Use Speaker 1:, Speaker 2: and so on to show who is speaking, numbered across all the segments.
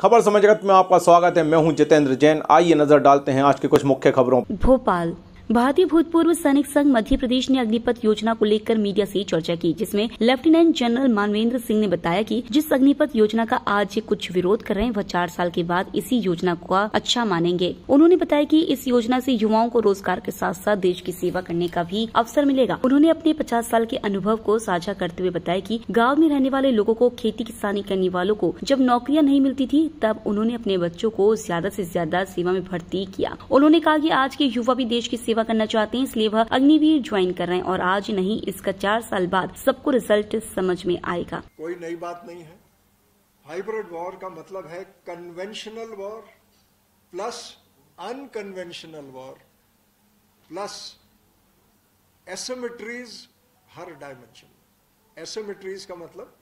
Speaker 1: खबर समय जगत में आपका स्वागत है। मैं हूँ जितेंद्र जैन। आइए नज़र डालते हैं आज की कुछ मुख्य खबरों
Speaker 2: भोपाल भारतीय भूतपूर्व सैनिक संघ मध्य प्रदेश ने अग्निपथ योजना को लेकर मीडिया से चर्चा की, जिसमें लेफ्टिनेंट जनरल मानवेंद्र सिंह ने बताया कि जिस अग्निपथ योजना का आज कुछ विरोध कर रहे हैं, वह चार साल के बाद इसी योजना को अच्छा मानेंगे। उन्होंने बताया कि इस योजना से युवाओं को रोज़गार के साथ साथ देश की सेवा करने का भी अवसर मिलेगा। उन्होंने अपने पचास साल के अनुभव को साझा करते हुए बताया की गाँव में रहने वाले लोगों को, खेती किसानी करने वालों को जब नौकरियाँ नहीं मिलती थी, तब उन्होंने अपने बच्चों को ज़्यादा से ज़्यादा सेवा में भर्ती किया। उन्होंने कहा कि आज के युवा भी देश की सेवा सेवा करना चाहते हैं, इसलिए वह अग्निवीर ज्वाइन कर रहे हैं और आज नहीं, इसका चार साल बाद सबको रिज़ल्ट समझ में आएगा।
Speaker 3: कोई नई बात नहीं है। हाइब्रिड वॉर का मतलब है conventional war plus unconventional war plus asymmetries हर डायमेंशन एसिमेट्रीज का मतलब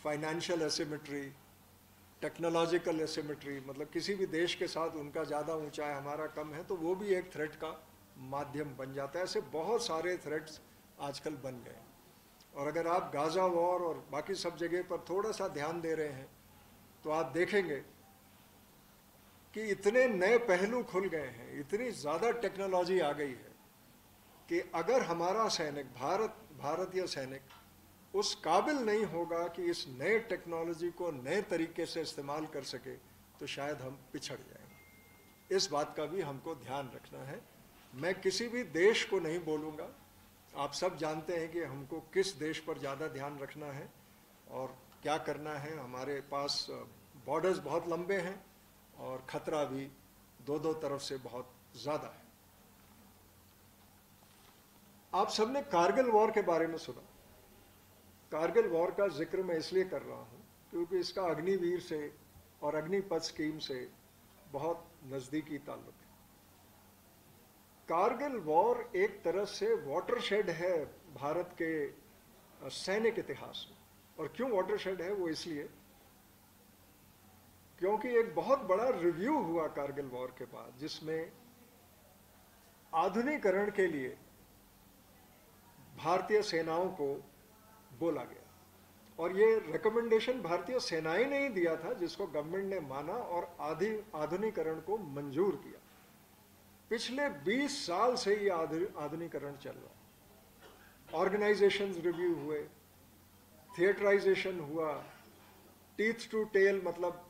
Speaker 3: फाइनेंशियल एसिमेट्री टेक्नोलॉजिकल एसिमेट्री मतलब किसी भी देश के साथ उनका ज़्यादा ऊँचा है हमारा कम है तो वो भी एक थ्रेट का माध्यम बन जाता है। ऐसे बहुत सारे थ्रेट्स आजकल बन गए और अगर आप गाज़ा वॉर और बाकी सब जगह पर थोड़ा सा ध्यान दे रहे हैं तो आप देखेंगे कि इतने नए पहलू खुल गए हैं, इतनी ज़्यादा टेक्नोलॉजी आ गई है कि अगर हमारा सैनिक, भारत, भारतीय सैनिक उस काबिल नहीं होगा कि इस नए टेक्नोलॉजी को नए तरीके से इस्तेमाल कर सके तो शायद हम पिछड़ जाएँगे। इस बात का भी हमको ध्यान रखना है। मैं किसी भी देश को नहीं बोलूँगा। आप सब जानते हैं कि हमको किस देश पर ज़्यादा ध्यान रखना है और क्या करना है। हमारे पास बॉर्डर्स बहुत लंबे हैं और ख़तरा भी दो दो तरफ़ से बहुत ज़्यादा है। आप सबने कारगिल वॉर के बारे में सुना। कारगिल वॉर का ज़िक्र मैं इसलिए कर रहा हूँ क्योंकि इसका अग्निवीर से और अग्निपथ स्कीम से बहुत नज़दीकी ताल्लुक है। कारगिल वॉर एक तरह से वाटरशेड है भारत के सैनिक इतिहास में। और क्यों वाटरशेड है वो इसलिए? क्योंकि एक बहुत बड़ा रिव्यू हुआ कारगिल वॉर के बाद, जिसमें आधुनिकरण के लिए भारतीय सेनाओं को बोला गया। और ये रिकमेंडेशन भारतीय सेनाएँ ने ही दिया था, जिसको गवर्नमेंट ने माना और आधि आधुनिकरण को मंजूर किया। पिछले 20 साल से ये आधुनिकरण चल रहा ऑर्गेनाइजेशन रिव्यू हुए थिएटराइजेशन हुआ टीथ टू टेल मतलब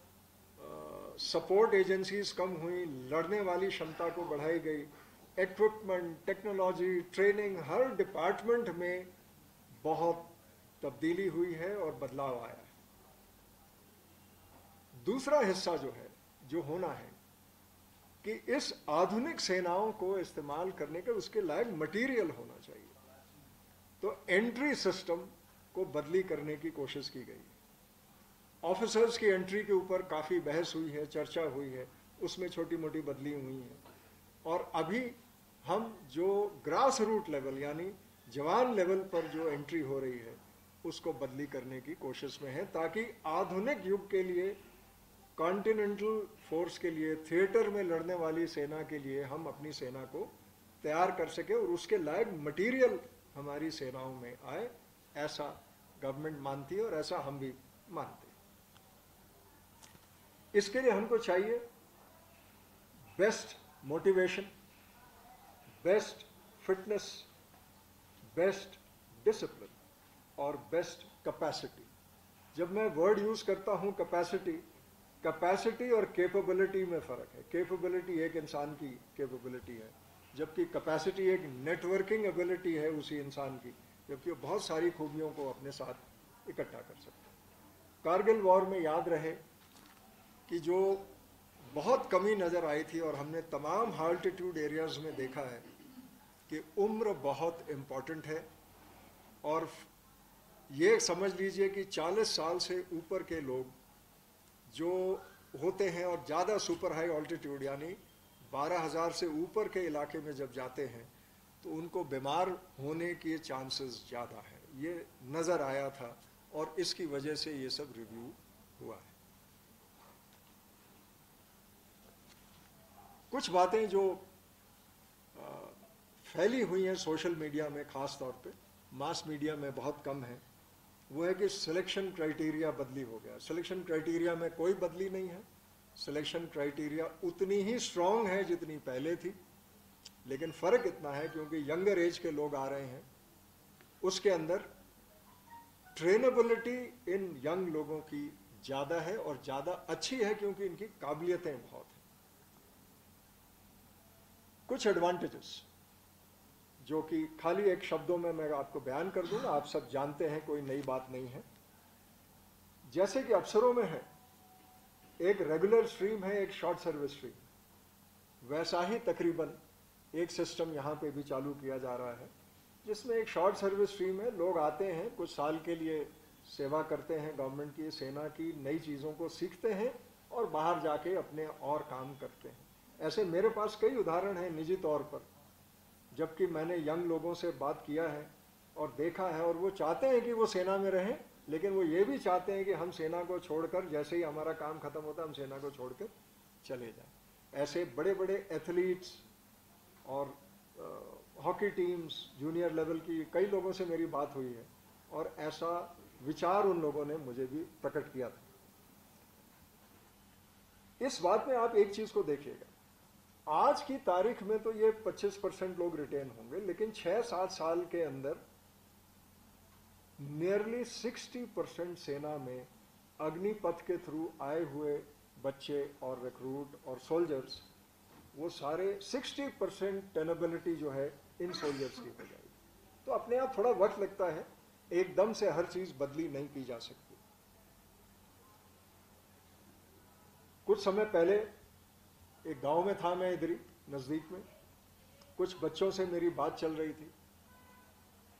Speaker 3: सपोर्ट एजेंसीज कम हुई, लड़ने वाली क्षमता को बढ़ाई गई इक्विपमेंट टेक्नोलॉजी ट्रेनिंग हर डिपार्टमेंट में बहुत तब्दीली हुई है और बदलाव आया है। दूसरा हिस्सा जो है, जो होना है कि इस आधुनिक सेनाओं को इस्तेमाल करने का उसके लायक मटेरियल होना चाहिए। तो एंट्री सिस्टम को बदली करने की कोशिश की गई। ऑफिसर्स की एंट्री के ऊपर काफ़ी बहस हुई है, चर्चा हुई है, उसमें छोटी मोटी बदली हुई है। और अभी हम जो ग्रास रूट लेवल यानी जवान लेवल पर जो एंट्री हो रही है, उसको बदली करने की कोशिश में है, ताकि आधुनिक युग के लिए कॉन्टिनेंटल फोर्स के लिए थिएटर में लड़ने वाली सेना के लिए हम अपनी सेना को तैयार कर सके और उसके लायक मटेरियल हमारी सेनाओं में आए, ऐसा गवर्नमेंट मानती है और ऐसा हम भी मानते हैं। इसके लिए हमको चाहिए best motivation best fitness best discipline और बेस्ट कैपेसिटी जब मैं वर्ड यूज़ करता हूँ कैपेसिटी कैपेसिटी और कैपेबिलिटी में फ़र्क है। कैपेबिलिटी एक इंसान की कैपेबिलिटी है, जबकि कैपेसिटी एक नेटवर्किंग एबिलिटी है उसी इंसान की, जबकि वो बहुत सारी खूबियों को अपने साथ इकट्ठा कर सकता है। कारगिल वॉर में याद रहे कि जो बहुत कमी नज़र आई थी और हमने तमाम हाल्टीट्यूड एरियाज़ में देखा है कि उम्र बहुत इंपॉर्टेंट है और ये समझ लीजिए कि 40 साल से ऊपर के लोग जो होते हैं और ज़्यादा सुपर हाई ऑल्टीट्यूड यानी 12,000 से ऊपर के इलाके में जब जाते हैं तो उनको बीमार होने के चांसेस ज़्यादा है। ये नज़र आया था और इसकी वजह से ये सब रिव्यू हुआ है। कुछ बातें जो फैली हुई हैं सोशल मीडिया में ख़ास तौर पे मास मीडिया में बहुत कम है। वो है कि सिलेक्शन क्राइटेरिया बदली हो गया। सिलेक्शन क्राइटेरिया में कोई बदली नहीं है। सिलेक्शन क्राइटेरिया उतनी ही स्ट्रांग है जितनी पहले थी। लेकिन फ़र्क इतना है क्योंकि यंगर एज के लोग आ रहे हैं। उसके अंदर ट्रेनेबिलिटी इन यंग लोगों की ज़्यादा है और ज़्यादा अच्छी है क्योंकि इनकी काबिलियतें बहुत हैं। कुछ एडवांटेजेस जो कि खाली एक शब्दों में मैं आपको बयान कर दूँगा। आप सब जानते हैं कोई नई बात नहीं है। जैसे कि अफसरों में है, एक रेगुलर स्ट्रीम है, एक शॉर्ट सर्विस स्ट्रीम वैसा ही तकरीबन एक सिस्टम यहाँ पे भी चालू किया जा रहा है, जिसमें एक शॉर्ट सर्विस स्ट्रीम है। लोग आते हैं, कुछ साल के लिए सेवा करते हैं गवर्नमेंट की, सेना की, नई चीज़ों को सीखते हैं और बाहर जाके अपने और काम करते हैं। ऐसे मेरे पास कई उदाहरण हैं निजी तौर पर। जबकि मैंने यंग लोगों से बात किया है और देखा है और वो चाहते हैं कि वो सेना में रहें, लेकिन वो ये भी चाहते हैं कि हम सेना को छोड़कर, जैसे ही हमारा काम खत्म होता है, हम सेना को छोड़कर चले जाएँ। ऐसे बड़े बड़े एथलीट्स और हॉकी टीम्स, जूनियर लेवल की कई लोगों से मेरी बात हुई है और ऐसा विचार उन लोगों ने मुझे भी प्रकट किया था। इस बात में आप एक चीज़ को देखिएगा। आज की तारीख में तो ये 25 परसेंट लोग रिटेन होंगे, लेकिन छह सात साल के अंदर नियरली 60 परसेंट सेना में अग्निपथ के थ्रू आए हुए बच्चे और रिक्रूट और सोल्जर्स वो सारे 60 परसेंट टेनेबिलिटी जो है इन सोल्जर्स की हो जाएगी। तो अपने आप थोड़ा वक्त लगता है, एकदम से हर चीज़ बदली नहीं की जा सकती। कुछ समय पहले एक गाँव में था मैं इधर ही, नज़दीक में। कुछ बच्चों से मेरी बात चल रही थी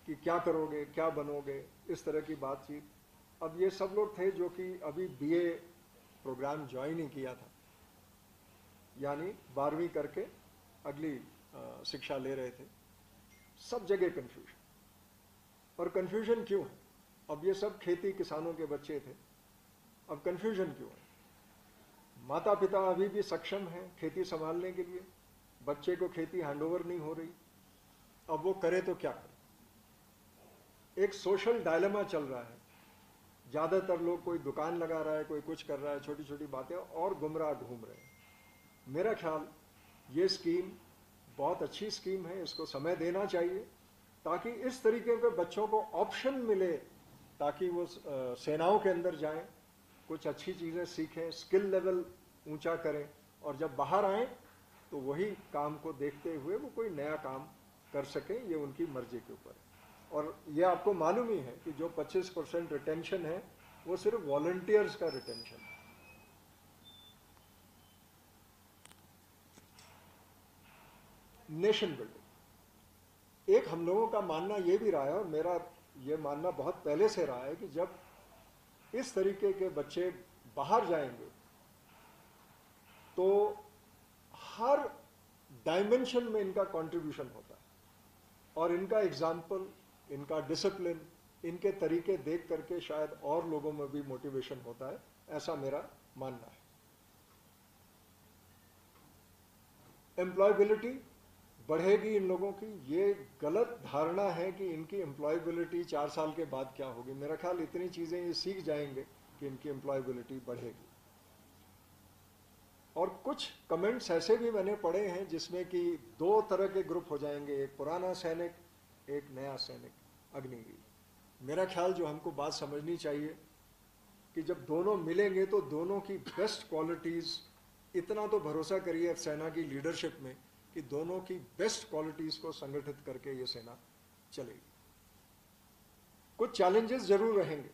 Speaker 3: कि क्या करोगे, क्या बनोगे, इस तरह की बातचीत। अब ये सब लोग थे जो कि अभी बीए प्रोग्राम ज्वाइन ही किया था। यानी बारहवीं करके अगली शिक्षा ले रहे थे। सब जगह कंफ्यूजन और कंफ्यूजन क्यों है? अब ये सब खेती किसानों के बच्चे थे। अब कंफ्यूजन क्यों है? माता पिता अभी भी सक्षम हैं खेती संभालने के लिए। बच्चे को खेती हैंडओवर नहीं हो रही। अब वो करे तो क्या करे? एक सोशल डायलेमा चल रहा है। ज़्यादातर लोग कोई दुकान लगा रहा है, कोई कुछ कर रहा है छोटी छोटी बातें और गुमराह घूम रहे हैं। मेरा ख्याल, ये स्कीम बहुत अच्छी स्कीम है, इसको समय देना चाहिए ताकि इस तरीके के बच्चों को ऑप्शन मिले ताकि वो सेनाओं के अंदर जाएँ। कुछ अच्छी चीज़ें सीखें स्किल लेवल ऊँचा करें और जब बाहर आए तो वही काम को देखते हुए वो कोई नया काम कर सकें, ये उनकी मर्ज़ी के ऊपर है। और ये आपको मालूम ही है कि जो 25 परसेंट रिटेंशन है, वो सिर्फ़ वॉल्टियर्स का रिटेंशन है। नेशन बिल्डिंग एक हम लोगों का मानना ये भी रहा है और मेरा ये मानना बहुत पहले से रहा है कि जब इस तरीके के बच्चे बाहर जाएँगे तो हर डायमेंशन में इनका कंट्रीब्यूशन होता है। और इनका एग्ज़ाम्पल इनका डिसिप्लिन इनके तरीके देख करके शायद और लोगों में भी मोटिवेशन होता है, ऐसा मेरा मानना है। एम्प्लॉयबिलिटी बढ़ेगी इन लोगों की? ये गलत धारणा है कि इनकी एम्प्लॉयबिलिटी चार साल के बाद क्या होगी। मेरा ख्याल इतनी चीज़ें ये सीख जाएँगे कि इनकी एम्प्लॉयबिलिटी बढ़ेगी। और कुछ कमेंट्स ऐसे भी मैंने पढ़े हैं जिसमें कि दो तरह के ग्रुप हो जाएँगे। एक पुराना सैनिक, एक नया सैनिक, अग्निवीर। मेरा ख्याल जो हमको बात समझनी चाहिए कि जब दोनों मिलेंगे तो दोनों की बेस्ट क्वालिटीज इतना तो भरोसा करिए सेना की लीडरशिप में कि दोनों की बेस्ट क्वालिटीज को संगठित करके ये सेना चलेगी। कुछ चैलेंजेस ज़रूर रहेंगे।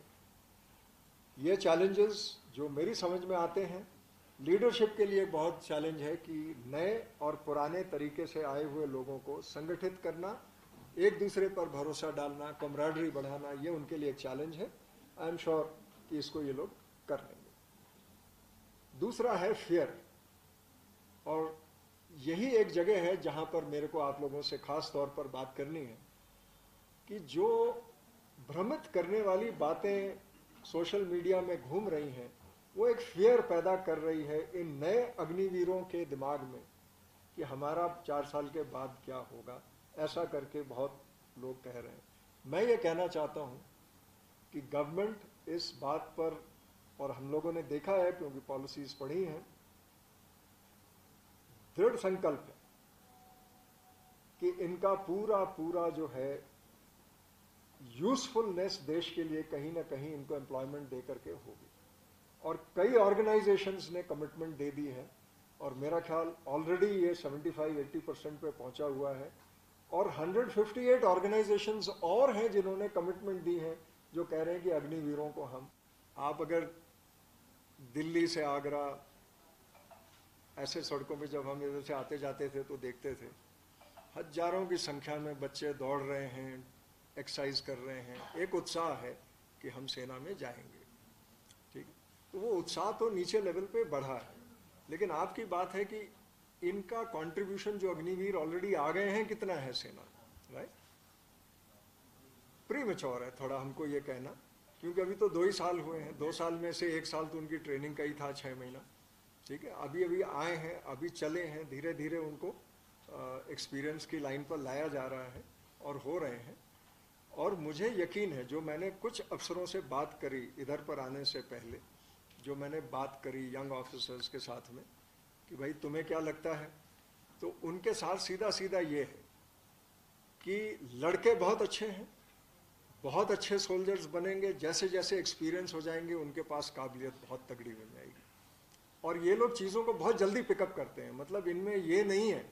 Speaker 3: ये चैलेंजेस जो मेरी समझ में आते हैं लीडरशिप के लिए बहुत चैलेंज है कि नए और पुराने तरीके से आए हुए लोगों को संगठित करना, एक दूसरे पर भरोसा डालना कमराडरी बढ़ाना, ये उनके लिए एक चैलेंज है। आई एम श्योर कि इसको ये लोग कर लेंगे। दूसरा है फियर और यही एक जगह है जहाँ पर मेरे को आप लोगों से खास तौर पर बात करनी है कि जो भ्रमित करने वाली बातें सोशल मीडिया में घूम रही हैं, वो एक फियर पैदा कर रही है इन नए अग्निवीरों के दिमाग में कि हमारा चार साल के बाद क्या होगा। ऐसा करके बहुत लोग कह रहे हैं। मैं ये कहना चाहता हूँ कि गवर्नमेंट इस बात पर, और हम लोगों ने देखा है क्योंकि पॉलिसीज़ पढ़ी हैं दृढ़ संकल्प है कि इनका पूरा पूरा जो है यूजफुलनेस देश के लिए कहीं ना कहीं इनको एम्प्लॉयमेंट दे करके होगी। और कई ऑर्गेनाइजेशंस ने कमिटमेंट दे दी है और मेरा ख्याल ऑलरेडी ये 75-80 परसेंट पे पहुँचा हुआ है और 158 ऑर्गेनाइजेशंस और हैं जिन्होंने कमिटमेंट दी है, जो कह रहे हैं कि अग्निवीरों को हम, आप अगर दिल्ली से आगरा ऐसे सड़कों पे जब हम इधर से आते जाते थे तो देखते थे। हज़ारों की संख्या में बच्चे दौड़ रहे हैं एक्सरसाइज कर रहे हैं। एक उत्साह है कि हम सेना में जाएँगे। ठीक? तो वो उत्साह तो नीचे लेवल पे बढ़ा है। लेकिन आपकी बात है कि इनका कंट्रीब्यूशन जो अग्निवीर ऑलरेडी आ गए हैं, कितना है सेना? राइट प्री है थोड़ा हमको ये कहना। क्योंकि अभी तो दो ही साल हुए हैं। दो साल में से एक साल तो उनकी ट्रेनिंग का ही था छः महीना। ठीक है अभी अभी आए हैं, अभी चले हैं धीरे धीरे उनको एक्सपीरियंस की लाइन पर लाया जा रहा है और हो रहे हैं। और मुझे यकीन है, जो मैंने कुछ अफसरों से बात करी इधर पर आने से पहले, जो मैंने बात करी यंग ऑफिसर्स के साथ में, कि भाई तुम्हें क्या लगता है? तो उनके साथ सीधा सीधा ये है कि लड़के बहुत अच्छे हैं, बहुत अच्छे सोल्जर्स बनेंगे जैसे जैसे एक्सपीरियंस हो जाएँगे, उनके पास काबिलियत बहुत तगड़ी बन जाएगी। और ये लोग चीज़ों को बहुत जल्दी पिकअप करते हैं। मतलब इनमें ये नहीं है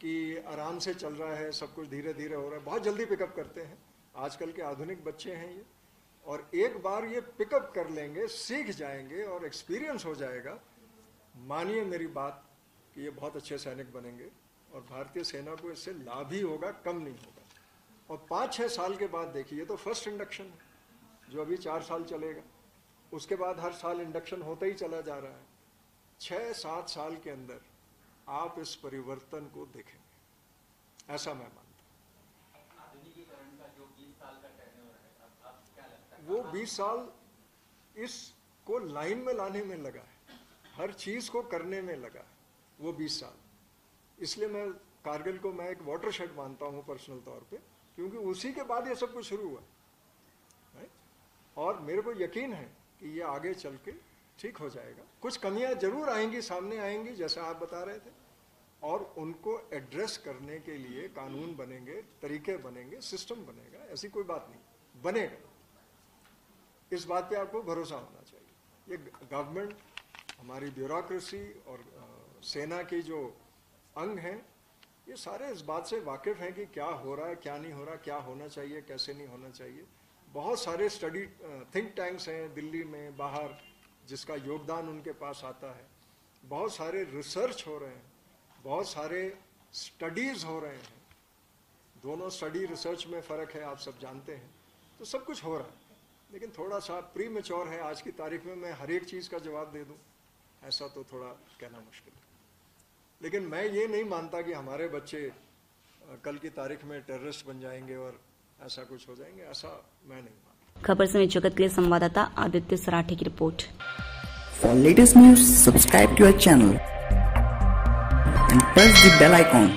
Speaker 3: कि आराम से चल रहा है, सब कुछ धीरे धीरे हो रहा है। बहुत जल्दी पिकअप करते हैं। आजकल के आधुनिक बच्चे हैं ये। और एक बार ये पिकअप कर लेंगे, सीख जाएँगे और एक्सपीरियंस हो जाएगा। मानिए मेरी बात कि ये बहुत अच्छे सैनिक बनेंगे और भारतीय सेना को इससे लाभ ही होगा, कम नहीं होगा। और पाँच छः साल के बाद देखिए तो फ़र्स्ट इंडक्शन है, जो अभी चार साल चलेगा। उसके बाद हर साल इंडक्शन होता ही चला जा रहा है। छः सात साल के अंदर आप इस परिवर्तन को देखेंगे। ऐसा मैं मानता वो 20 साल इसको लाइन में लाने में लगा है। हर चीज़ को करने में लगा है। वो 20 साल। इसलिए मैं कारगिल को मैं एक वाटर शेड मानता हूँ पर्सनल तौर पे, क्योंकि उसी के बाद ये सब कुछ शुरू हुआ। है और मेरे को यकीन है कि ये आगे चल के ठीक हो जाएगा। कुछ कमियाँ ज़रूर आएँगी, सामने आएँगी, जैसा आप बता रहे थे। और उनको एड्रेस करने के लिए कानून बनेंगे, तरीके बनेंगे सिस्टम बनेगा, ऐसी कोई बात नहीं। बनेगा। इस बात पे आपको भरोसा होना चाहिए। ये गवर्नमेंट हमारी ब्यूरोक्रेसी और सेना की जो अंग हैं, ये सारे इस बात से वाकिफ हैं कि क्या हो रहा है, क्या नहीं हो रहा, क्या होना चाहिए, कैसे नहीं होना चाहिए। बहुत सारे स्टडी थिंक टैंक्स हैं दिल्ली में, बाहर। जिसका योगदान उनके पास आता है। बहुत सारे रिसर्च हो रहे हैं, बहुत सारे स्टडीज़ हो रहे हैं। दोनों स्टडी रिसर्च में फ़र्क है, आप सब जानते हैं। तो सब कुछ हो रहा है, लेकिन थोड़ा सा प्री मेच्योर है, आज की तारीख में मैं हर एक चीज़ का जवाब दे दूँ, ऐसा तो थोड़ा कहना मुश्किल है। लेकिन मैं ये नहीं मानता कि हमारे बच्चे कल की तारीख में टेररिस्ट बन जाएँगे और ऐसा कुछ हो जाएँगे, ऐसा मैं नहीं
Speaker 2: खबर समय जगत के लिए संवाददाता आदित्य सराठे की report.
Speaker 4: For latest news subscribe to channel and press the bell icon